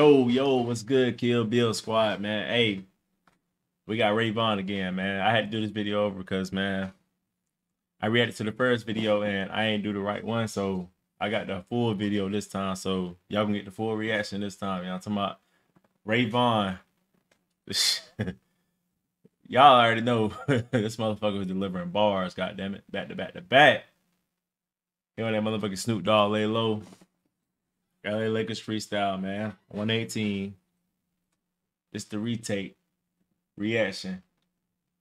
Yo, yo, what's good, Kill Bill Squad, man? Hey, we got Ray Vaughn again, man. I had to do this video over because, man, I reacted to the first video and I ain't do the right one, so I got the full video this time. So y'all can get the full reaction this time. Y'all talking about Ray Vaughn. y'all already know this motherfucker was delivering bars, God damn it, back to back to back. You know that motherfucking Snoop Dogg lay low. LA Leakers freestyle, man. 118. It's the retake. Reaction.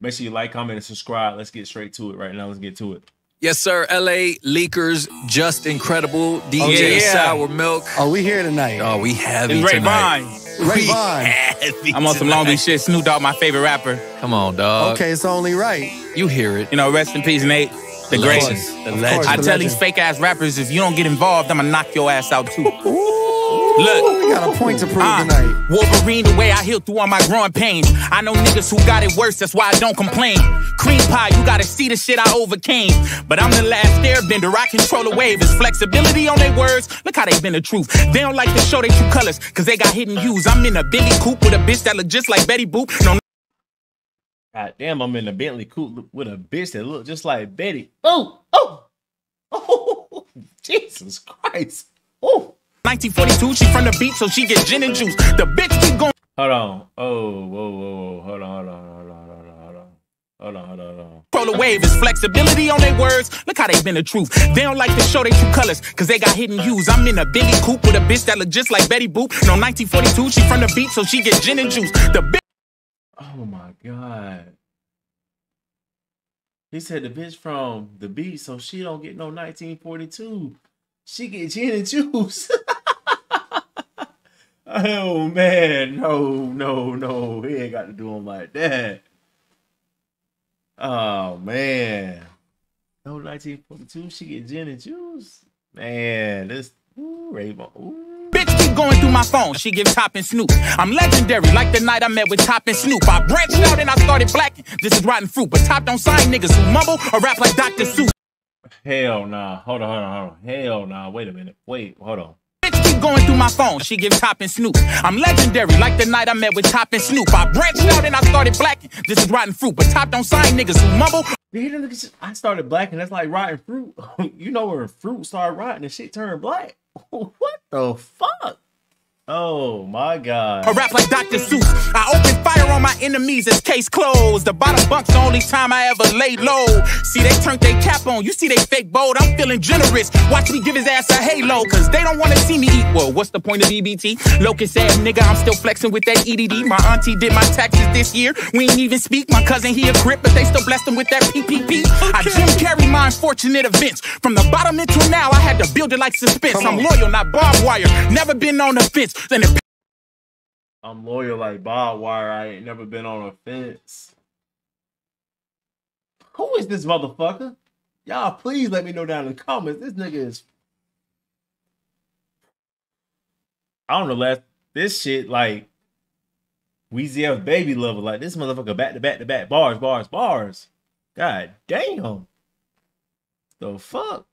Make sure you like, comment, and subscribe. Let's get straight to it right now. Let's get to it. Yes, sir. LA Leakers, just incredible. DJ oh, yeah. Sour Milk. Oh, we here tonight. Oh, we heavy Ray tonight. Vaughn. Ray Vaughn. I'm on some Long Beach shit. Snoop Dogg, my favorite rapper. Come on, dog. Okay, it's only right. You hear it. You know, rest in peace, Nate. The greatest. The legend. I tell these fake ass rappers, if you don't get involved, I'ma knock your ass out too. Look, we got a point to prove uh, tonight. Wolverine, the way I heal through all my growing pains. I know niggas who got it worse, that's why I don't complain. Cream pie, you gotta see the shit I overcame. But I'm the last airbender, I control the wave. It's flexibility on their words. Look how they been the truth. They don't like to show their true colors, cause they got hidden hues. I'm in a Billy coupe with a bitch that look just like Betty Boop. No, God damn, I'm in a Bentley coupe with a bitch that look just like Betty. Oh, oh, oh, Jesus Christ. Oh. 1942, she from the beat, so she get gin and juice. The bitch keep going. Hold on. Oh, whoa, whoa, whoa. Hold on, hold on, hold on, hold on, hold on. Hold on, hold on, hold on. Roll the wave is flexibility on their words. Look how they been the truth. They don't like to show their true colors, cause they got hidden hues. I'm in a Bentley coupe with a bitch that look just like Betty Boop. No 1942, she from the beat, so she get gin and juice. The bitch. Oh my God. He said the bitch from the beat, so she don't get no 1942. She get gin and juice. oh man, no, no, no. He ain't got to do him like that. Oh man. No 1942, she get gin and juice. Man, this ooh. Ooh. Going through my phone, she gives Top and Snoop. I'm legendary, like the night I met with Top and Snoop. I branched out and I started blacking. This is rotten fruit, but Top don't sign niggas who mumble or rap like Dr. Seuss. Hell nah. Hold on, hold on, hold on. Hell nah. Wait a minute. Wait, hold on. Keep going through my phone. She gives Top and Snoop. I'm legendary, like the night I met with Top and Snoop. I branched out and I started blacking. This is rotten fruit, but Top don't sign niggas who mumble. I started blacking. That's like rotten fruit. you know where fruit start rotting and shit turn black. what the fuck? Oh my god. A rap like Dr. Seuss. I open fire on my enemies it's case closed. The bottom bunk's the only time I ever laid low. See, they turned their cap on. You see, they fake bold. I'm feeling generous. Watch me give his ass a halo, cause they don't wanna see me eat. Well, what's the point of EBT? Locust said, nigga, I'm still flexing with that EDD. My auntie did my taxes this year. We ain't even speak. My cousin, he a crip, but they still blessed him with that PPP. Okay. I Jim Carrey my unfortunate events. From the bottom until now, I had to build it like suspense. I'm loyal, not barbed wire. Never been on the fence. Then it I'm loyal like barbed wire. I ain't never been on a fence. Who is this motherfucker? Y'all, please let me know down in the comments. This nigga is. I don't know. Last this shit like Weezy F baby level. Like this motherfucker back to back to back bars, bars, bars. God damn. The fuck?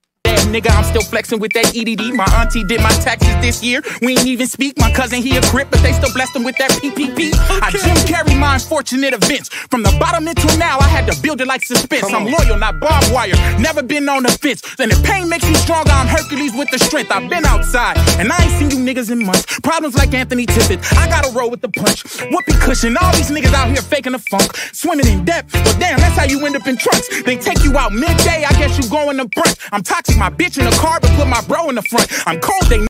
Nigga, I'm still flexing with that EDD. My auntie did my taxes this year. We ain't even speak. My cousin, he a crip, but they still blessed him with that PPP. Okay. I Jim Carrey my unfortunate events. From the bottom until now, I had to build it like suspense. I'm loyal, not barbed wire. Never been on the fence. And if pain makes me stronger, I'm Hercules with the strength. I've been outside, and I ain't seen you niggas in months. Problems like Anthony Tiffith. I gotta roll with the punch. Whoopee cushion. All these niggas out here faking the funk. Swimming in depth. But damn, that's how you end up in trunks. They take you out midday. I guess you going to brunch. I'm toxic, my bitch in the car, but put my bro in the front. I'm cold, they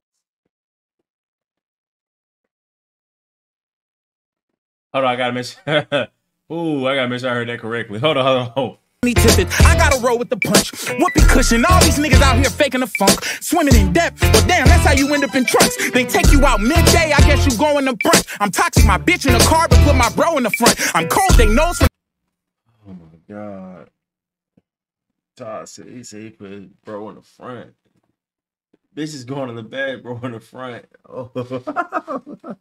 Hold on, I gotta make sure. Ooh, I gotta make sure I heard that correctly. Hold on, hold on, hold on. I gotta roll with the punch. Whoopee cushion, all these niggas out here faking the funk. Swimming in depth, but damn, that's how you end up in trunks. They take you out midday, I guess you going to brunch. I'm toxic, my bitch in the car, but put my bro in the front. I'm cold, they know. Oh my god. Todd said he said he put bro in the front. Bitch is going in the bed, bro in the front. Oh.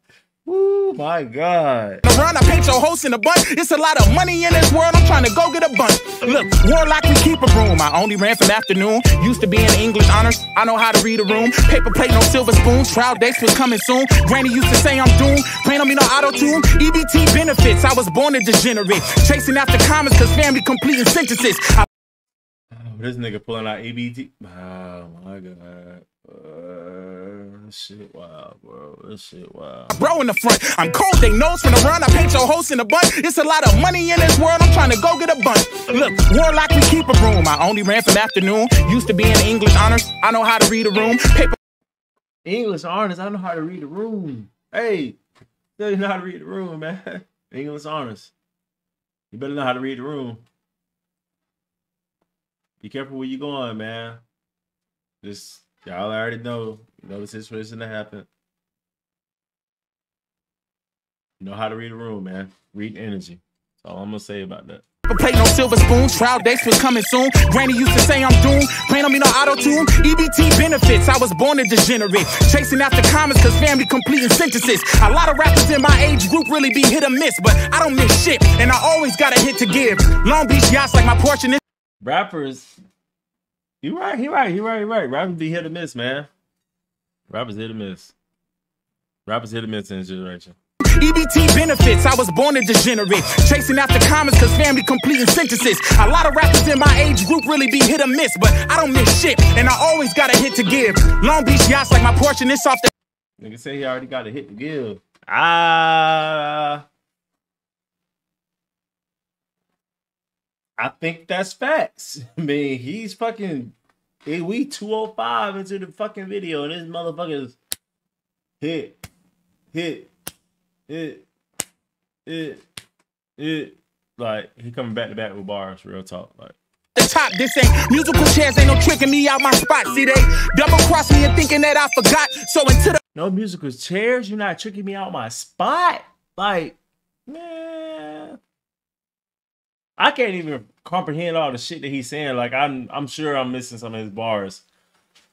Oh my god. Around, I paint your host in a bun. It's a lot of money in this world. I'm trying to go get a bunch. Look, warlock, we keep a room. I only ran from afternoon. Used to be in English honors. I know how to read a room. Paper plate, no silver spoon. Trial dates was coming soon. Granny used to say I'm doomed. Playing on me, no auto tune. EBT benefits. I was born a degenerate. Chasing after commas, cause family completing sentences. I Oh, this nigga pulling out ABT. Oh my god. Uh, shit wow, bro. This shit wow. bro in the front. I'm cold, they knows from the run. I paint your host in the bun. It's a lot of money in this world. I'm trying to go get a bunch. Look, warlock, we keep a room. I only ran from afternoon. Used to be in English honors. I know how to read a room. Paper English honors. I know how to read a room. Hey, tell you know how to read the room, man. English honors. You better know how to read the room. Be careful where you going, man. Just y'all already know. You know the situation that happened. You know how to read a room, man. Read energy. That's all I'm gonna say about that. plate, no silver spoon. Trial dates was coming soon. Granny used to say I'm doomed. Playing on me, no auto tune. EBT benefits. I was born a degenerate. Chasing after commas, cause family completing sentences. A lot of rappers in my age group really be hit or miss, but I don't miss shit. And I always got a hit to give. Long Beach yachts like my portion is. Rappers, you right, he right, he right, he right. Rappers be hit or miss, man. Rappers hit or miss. Rappers hit or miss in this generation. EBT benefits. I was born a degenerate. Chasing after commas, cause family completing sentences. A lot of rappers in my age group really be hit or miss, but I don't miss shit. And I always got a hit to give. Long Beach yachts like my portion is off the. Nigga say he already got a hit to give. Ah. I think that's facts. I mean, he's fucking. We 205 into the fucking video, and this motherfucker's hit, hit, hit, hit, hit. Like, he coming back to back with bars, real talk. Like, the top. This ain't musical chairs, ain't no tricking me out my spot. See, they double cross me and thinking that I forgot. So into the no musical chairs. You're not tricking me out my spot. Like, man, I can't even comprehend all the shit that he's saying. Like, I'm, I'm sure I'm missing some of his bars.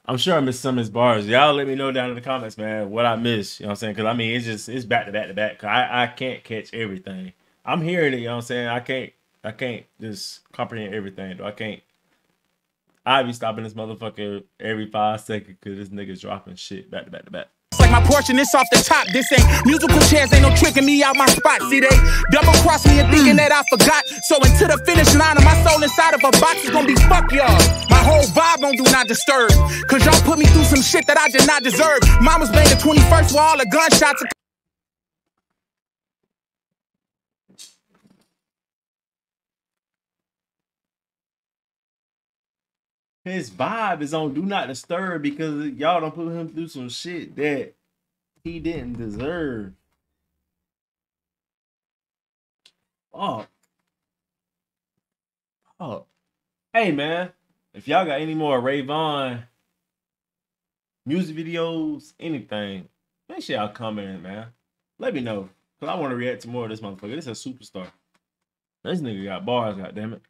I'm sure I missed some of his bars. Y'all let me know down in the comments, man, what I missed. You know what I'm saying? Because I mean, it's just it's back to back to back. 'Cause I I can't catch everything. I'm hearing it. You know what I'm saying? I can't I can't just comprehend everything. Though I can't. I be stopping this motherfucker every five seconds because this nigga's dropping shit back to back to back. Like my portion is off the top. This ain't musical chairs, ain't no tricking me out my spot. See, they double cross me and thinking that I forgot. So into the finish line of my soul inside of a box is gonna be fuck y'all. My whole vibe on do not disturb. Cause y'all put me through some shit that I did not deserve. Mama's banging 21st while all the gunshots His vibe is on do not disturb because y'all don't put him through some shit that he didn't deserve. Oh. Oh. Hey man, if y'all got any more Ray Vaughn music videos, anything, make sure y'all comment, man. Let me know. Cause I want to react to more of this motherfucker. This is a superstar. This nigga got bars, goddamn it.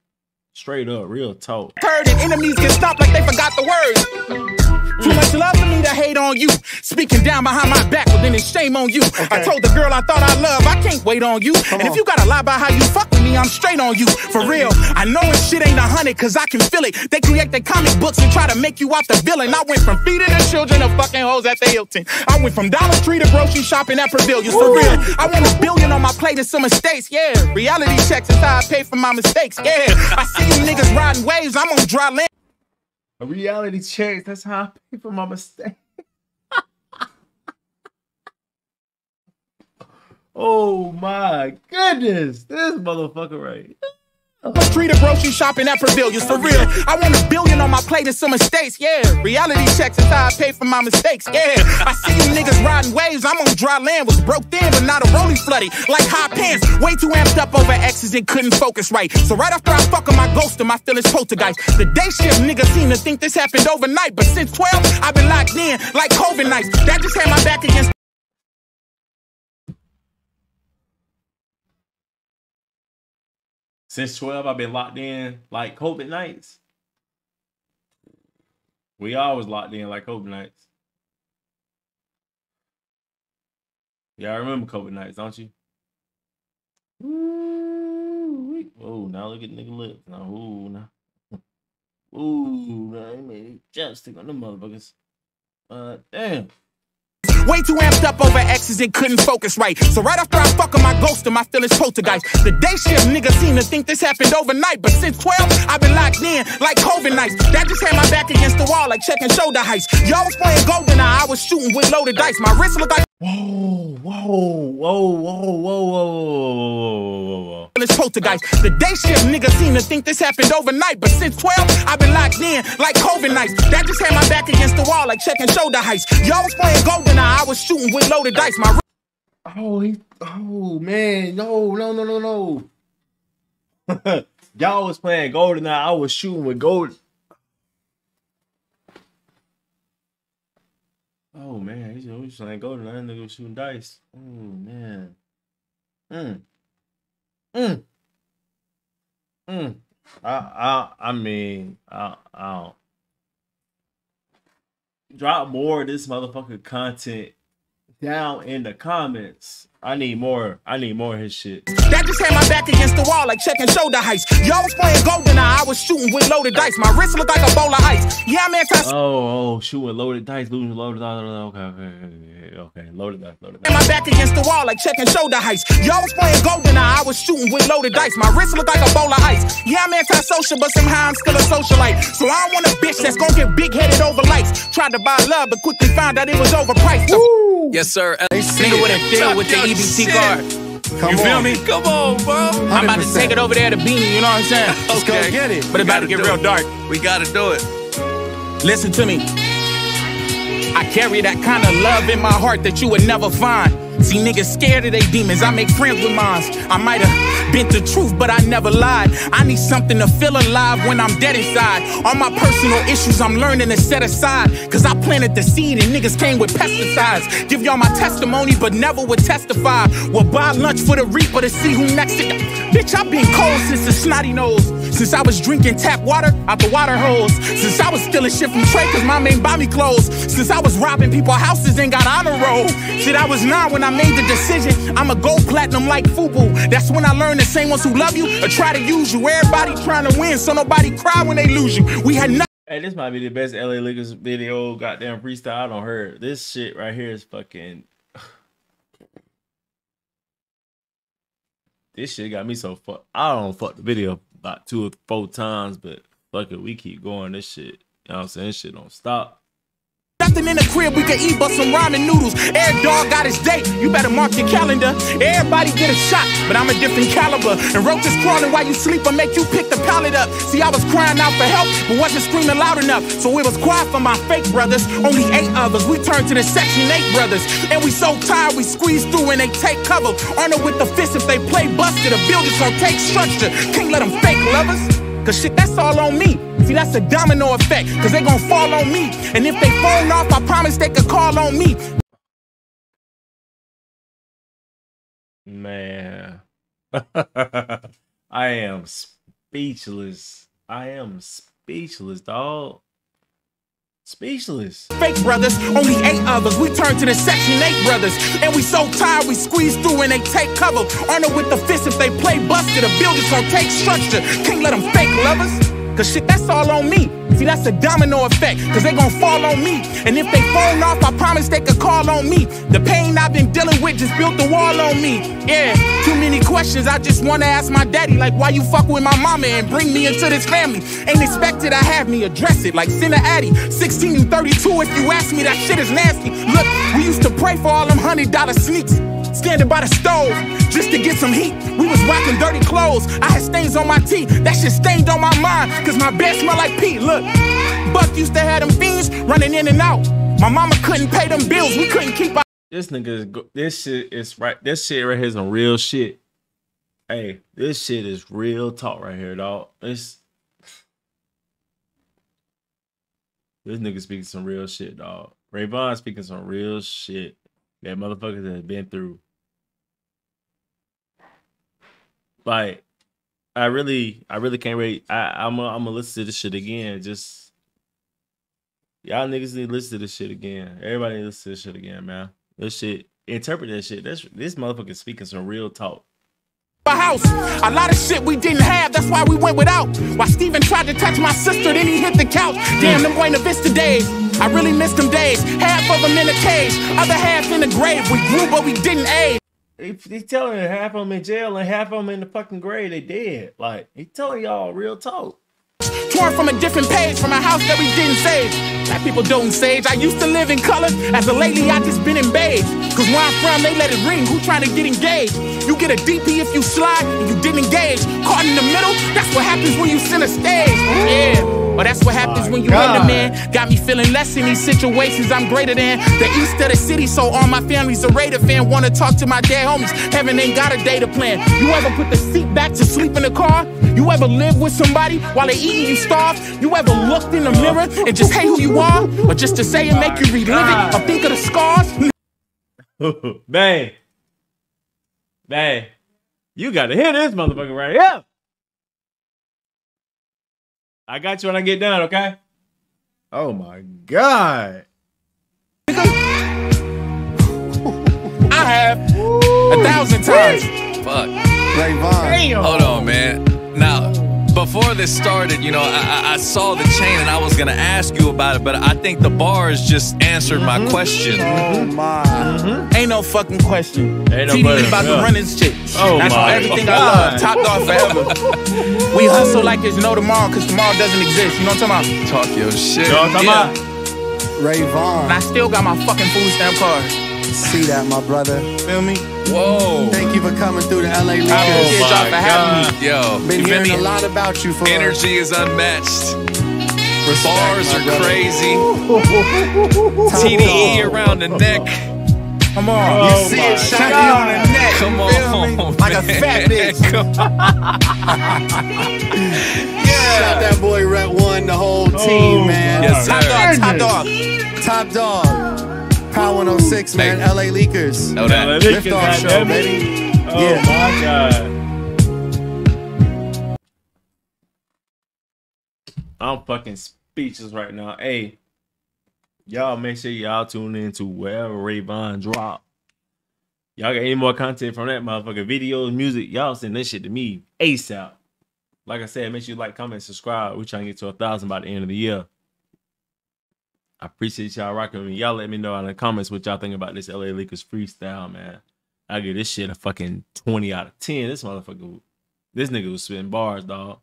Straight up, real talk. heard and enemies get stopped like they forgot the words. Too much love for me to hate on you. Speaking down behind my back, well then it's shame on you. I told the girl I thought I love, I can't wait on you. and if you gotta lie about how you fuck with me, I'm straight on you. For real, I know this shit ain't a hundred, cause I can feel it. They create their comic books and try to make you out the villain. I went from feeding the children to fucking hoes at the Hilton. I went from Dollar Tree to grocery shopping at Pavilions. For real, I want a billion on my plate and some mistakes, yeah. Reality checks is how I pay for my mistakes, yeah. I see you niggas riding waves, I'm on dry land. A reality check. That's how I pay for my mistake. Oh my goodness. This motherfucker right. Street of grocery shopping at Pavilions, for real. I want a billion on my plate and some mistakes, yeah. Reality checks is how I pay for my mistakes, yeah. I see you niggas riding waves, I'm on dry land, was broke thin, but not a rolling flooded. Like high pants, way too amped up over exes and couldn't focus right. So right after I fuck 'em, I ghost 'em, my feelings poltergeist. The day shift niggas seem to think this happened overnight, but since 12, I've been locked in like COVID nights. That just had my back against Since 12, I've been locked in like COVID nights. We always locked in like COVID nights. Y'all remember COVID nights, don't you? Ooh. Oh, now look at nigga lips. Now, ooh, now. Ooh, now he made a on the motherfuckers. Uh, damn. Way too amped up over exes and couldn't focus right. So right after I fuck him, I ghost system, I feel it's poltergeist. The day shift niggas seem to think this happened overnight, but since 12, I've been locked in like COVID nights. That just had my back against the wall like checking shoulder heights. Y'all was playing golden, I was shooting with loaded dice. My wrist looked like. Whoa, whoa, whoa, whoa, whoa, whoa, whoa, whoa. It's poltergeist. The day shift niggas seem to think this happened overnight, but since 12, I've been locked in like COVID nights. That just had my back against the wall like checking shoulder heights. Y'all was playing golden, I was shooting with loaded dice. My Oh, he, oh man, no, no, no, no, no. Y'all was playing golden, I was shooting with gold. Oh man, he's always playing golden. That nigga was shooting dice. Oh man. Mm. Mm. Mm. I I I mean I I don't drop more of this motherfucker content down in the comments. I need more. I need more of his shit. That just had my back against the wall like checking shoulder heights. Y'all was playing golden, I was shooting with loaded dice. My wrist looked like a bowl of ice. Yeah, I'm anti. Oh, oh, shooting loaded dice, losing loaded dice. Okay, okay, okay, okay. Loaded dice, loaded dice. my back against the wall like checking shoulder heights. Y'all was playing golden, I was shooting with loaded dice. My wrist looked like a bowl of ice. Yeah, I'm antisocial, but somehow I'm still a socialite. So I don't want a bitch that's gonna get big headed over lights. Tried to buy love, but quickly found out it was overpriced. Woo. Yes, sir. Nigga with a deal with the EBT shit. card. Come you feel on. me? Come on, bro. I'm about to take it over there to Beanie, you know what I'm saying? Let's go get it. But it's about to get real it. dark. We gotta do it. Listen to me. I carry that kind of love in my heart that you would never find. See niggas scared of they demons. I make friends with mines. I might have been the truth, but I never lied. I need something to feel alive when I'm dead inside. All my personal issues I'm learning to set aside. Cause I planted the seed and niggas came with pesticides. Give y'all my testimony, but never would testify. We'll buy lunch for the reaper to see who next to Bitch, I've been cold since the snotty nose. Since I was drinking tap water out the water hose. Since I was stealing shit from Trey cause my main buy me clothes. Since I was robbing people houses and got on a roll. Shit, I was nine when I made the decision. I'ma go platinum like FUBU. That's when I learned the same ones who love you or try to use you. Everybody trying to win, so nobody cry when they lose you. We had nothing. Hey, this might be the best LA Leakers video goddamn freestyle I don't heard. This shit right here is fucking. This shit got me so fuck. I don't fuck the video about two or four times, but fuck it, we keep going. This shit, you know what I'm saying? This shit don't stop. Nothing in the crib we can eat but some ramen noodles. Air dog got his date. You better mark your calendar. Everybody get a shot, but I'm a different caliber. And roaches crawling while you sleep and make you pick the pallet up. See, I was crying out for help, but wasn't screaming loud enough. So it was quiet for my fake brothers. Only eight others. We turned to the section eight brothers. And we so tired we squeeze through and they take cover. Honor with the fist if they play busted. The buildings gon' take structure. Can't let them fake lovers. Cause shit, that's all on me. See, that's a domino effect. Cause they gon' fall on me. And if they phone off, I promise they could call on me. Man, I am speechless. I am speechless, dog. Speechless. Fake brothers, only eight others. We turn to the section eight brothers. And we so tired we squeeze through and they take cover. Honor with the fist if they play busted. The buildings gon' take structure. Can't let them fake lovers. Cause shit, that's all on me. See, that's a domino effect. Cause they gon' fall on me. And if they phone off, I promise they could call on me. The pain I've been dealing with just built the wall on me. Yeah, too many questions. I just wanna ask my daddy, like, why you fuck with my mama and bring me into this family? Ain't expected I have me address it like send a Addy. 16 and 32, if you ask me, that shit is nasty. Look, we used to pray for all them hundred dollar sneaks. Standing by the stove just to get some heat. We was rocking dirty clothes. I had stains on my teeth. That shit stained on my mind. Cause my bed smell like Pete. Look, Buck used to have them fiends running in and out. My mama couldn't pay them bills. We couldn't keep our This nigga, is go- this shit is right. This shit right here is some real shit. Hey, this shit is real talk right here, dog. This, this nigga speaking some real shit, dog. Ray Vaughn speaking some real shit that motherfuckers has been through. Like, I really, I really can't wait. I, I'm, gonna- listen to this shit again. Just y'all niggas need to listen to this shit again. Everybody need to listen to this shit again, man. This shit, interpret that shit. This this motherfucker speaking some real talk. a house. A lot of shit we didn't have, that's why we went without. Why Steven tried to touch my sister, then he hit the couch. Damn, them Buena Vista days. I really missed them days. Half of them in a cage, other half in the grave. We grew, but we didn't age. He, he's telling you half of them in jail and half of them in the fucking grave. They dead. Like he telling y'all real talk. Torn from a different page from a house that we didn't save. Black people don't sage. I used to live in colors. As of lately, I just been in beige. Cause where I'm from, they let it ring. Who trying to get engaged? You get a DP if you slide and you didn't engage. Caught in the middle, that's what happens when you send a stage. Yeah. But that's what happens when you God. in the man. Got me feeling less in these situations. I'm greater than the east of the city, so all my family's a Raider fan. Wanna talk to my dead homies. Heaven ain't got a data plan. You ever put the seat back to sleep in the car? You ever live with somebody while they eating you starve? You ever looked in the mirror and just hate who you are? Or just to say and make you relive it? Or think of the scars? Bang. Bang. You gotta hear this motherfucker right here. I got you when I get done, okay? Oh my god. I have a thousand times. Fuck. Ray Vaughn. Hold on, man. Now, before this started, you know, I, I- I saw the chain and I was gonna ask you about it, but I think the bars just answered my question. Oh my. Ain't no fucking question. Ain't no TD question, about yeah. to run this shit. Oh That's my everything God. I love. Top Dawg forever. we hustle like there's no tomorrow because tomorrow doesn't exist. You know what I'm talking about? Talk your shit. Y'all talking Yeah. about? Ray Vaughn. And I still got my fucking food stamp card. See that, my brother. Feel me? Whoa. Thank you for coming through the LA I Leakers. appreciate y'all oh my for having me. Yo, Been you hearing me? a lot about you for Energy is unmatched. Respect, Bars are brother. crazy. Top TDE around the neck. Come on. Oh See it shining God. on the neck. Come you feel me? on, Like a fat bitch. Come Shout that boy Rep One, the whole team, Oh, man. Yes, sir. Top sir. dog, top Dawg. Top Dawg. Power 106, man. Hey. LA Leakers. Know that. Lift off show, Goddamn baby. Oh Yeah. my god. I'm fucking speechless right now. Hey, y'all make sure y'all tune in to wherever Ray Vaughn drop. Y'all got any more content from that motherfucker? Videos, music, y'all send this shit to me ASAP. Like I said, make sure you like, comment, subscribe. We're trying to get to a thousand by the end of the year. I appreciate y'all rocking with me. Y'all let me know in the comments what y'all think about this LA Leakers freestyle, man. I give this shit a fucking 20 out of 10. This motherfucker, this nigga was spitting bars, dog.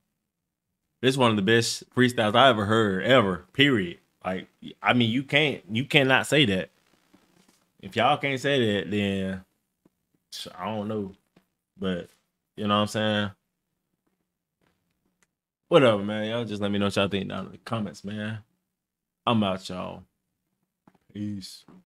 This one of the best freestyles I ever heard, ever, period. Like, I mean, you can't, you cannot say that. If y'all can't say that, then I don't know. But, you know what I'm saying? Whatever, man. Y'all just let me know what y'all think down in the comments, man. I'm out, y'all. Peace.